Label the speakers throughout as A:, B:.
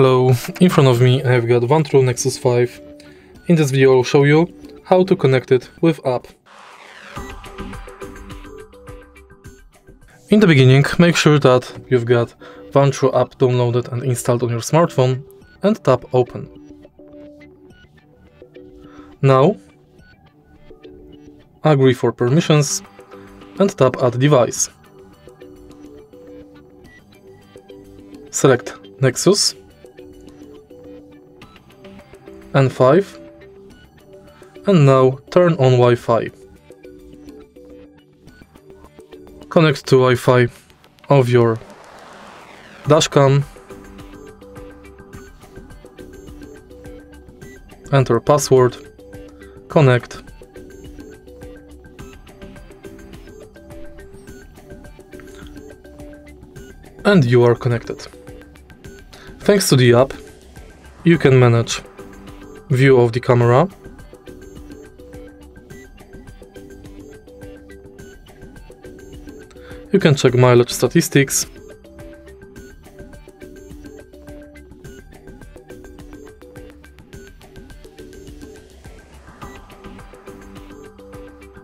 A: Hello, in front of me I've got Vantrue Nexus 5. In this video I'll show you how to connect it with app. In the beginning, make sure that you've got Vantrue app downloaded and installed on your smartphone and tap open. Now, agree for permissions and tap add device. Select Nexus N5 and now turn on Wi-Fi. Connect to Wi-Fi of your dashcam. Enter password. Connect. And you are connected. Thanks to the app, you can manage view of the camera. You can check mileage statistics.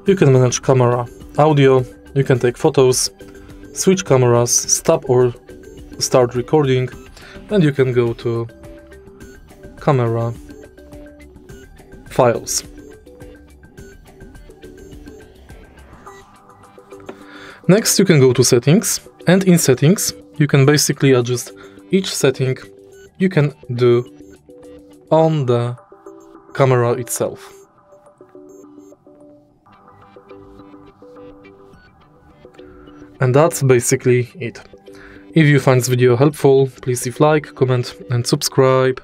A: You can manage camera, audio, you can take photos, switch cameras, stop or start recording, and you can go to camera files. Next you can go to settings and in settings you can basically adjust each setting you can do on the camera itself. And that's basically it. If you find this video helpful, please leave like, comment and subscribe.